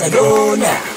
Barcelona.